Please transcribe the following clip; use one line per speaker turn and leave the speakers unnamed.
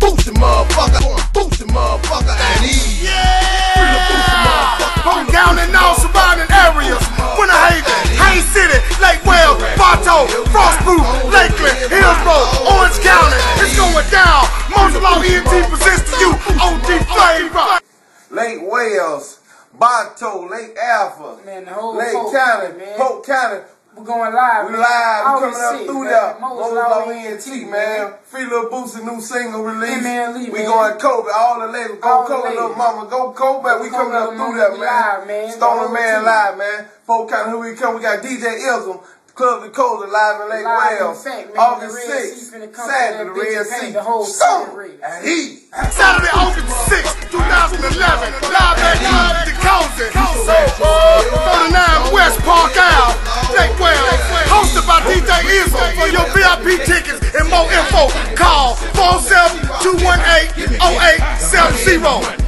Boosie motherfucker. Boosie motherfucker. And he.
Yeah! Down in all surrounding areas. Winter Haven, Haines City, Lake Wales, Bartow, Frostproof, Lakeland, Hillsborough, Orange County. It's going down. Most law ENT presents to you OG Flavor.
Lake Wales, Bartow, Lake Alfred,
Man,
Lake County,
County, man.
Polk County.
We're going live.
We
man.
live, we coming up through there.
Most
Most
Law ENT,
man. Free Little Boosie, new single release.
Man, Lee,
we
man.
going Kobe, all the ladies. Go
the
Kobe, little mama. Go Kobe. We
Go
coming up through there, man.
live, man. The
Stoner Man live, man. Polk County, who we come? We got DJ Ism. Club Dakota live in Lake
Live in
Wales.
effect, man.
August 6th.
Sea finna come
Saturday, the Red Sea.
the whole
So,
red.
and he.
Saturday, For your VIP tickets and more info, call 47218 0870.